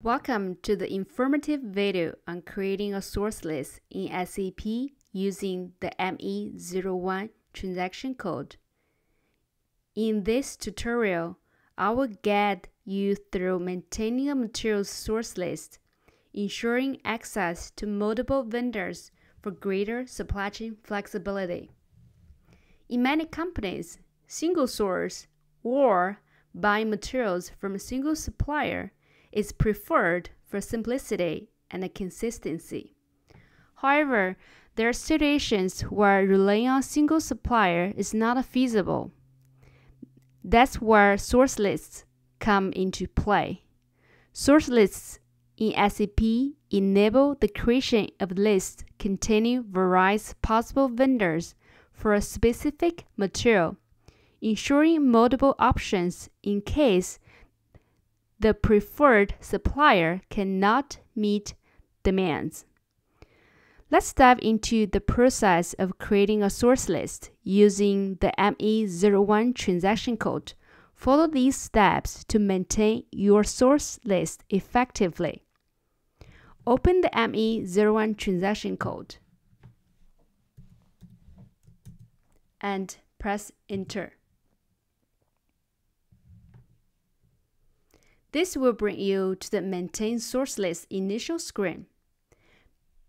Welcome to the informative video on creating a source list in SAP using the ME01 transaction code. In this tutorial, I will guide you through maintaining a materials source list, ensuring access to multiple vendors for greater supply chain flexibility. In many companies, single source or buying materials from a single supplier is preferred for simplicity and consistency. However, there are situations where relying on a single supplier is not feasible. That's where source lists come into play. Source lists in SAP enable the creation of lists containing various possible vendors for a specific material, ensuring multiple options in case the preferred supplier cannot meet demands. Let's dive into the process of creating a source list using the ME01 transaction code. Follow these steps to maintain your source list effectively. Open the ME01 transaction code and press enter. This will bring you to the Maintain Source List initial screen.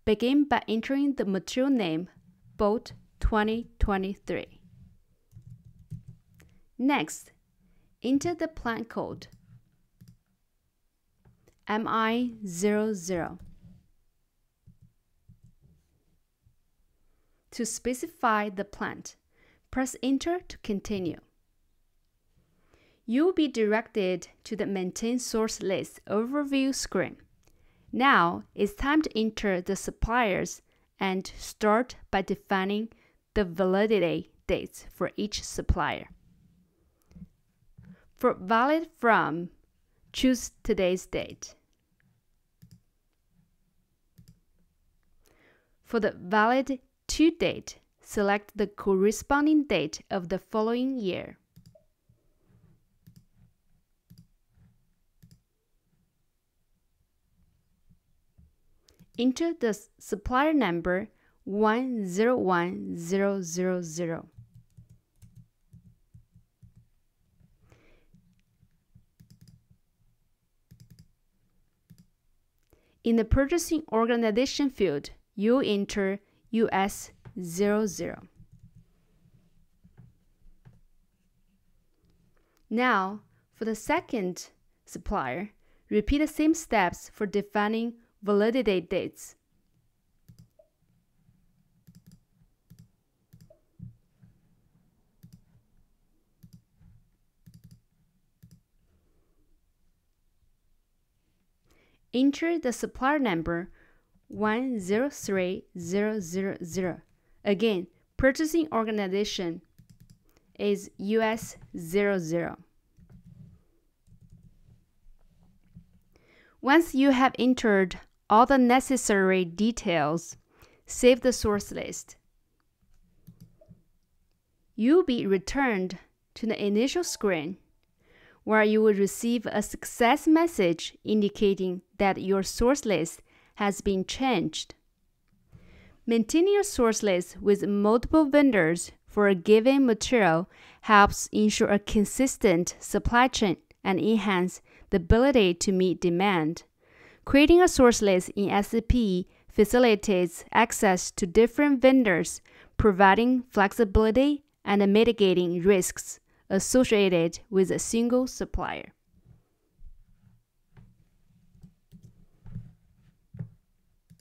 Begin by entering the material name Bolt 2023. Next, enter the plant code MI00. To specify the plant, press Enter to continue you'll be directed to the Maintain Source List overview screen. Now it's time to enter the suppliers and start by defining the validity dates for each supplier. For valid from, choose today's date. For the valid to date, select the corresponding date of the following year. Enter the supplier number 101000. In the purchasing organization field, you enter US 00. Now, for the second supplier, repeat the same steps for defining validity dates. Enter the supplier number 103000. Again, purchasing organization is US 00. Once you have entered all the necessary details, save the source list. You'll be returned to the initial screen where you will receive a success message indicating that your source list has been changed. Maintaining your source list with multiple vendors for a given material helps ensure a consistent supply chain and enhance the ability to meet demand. Creating a source list in SAP facilitates access to different vendors, providing flexibility and mitigating risks associated with a single supplier.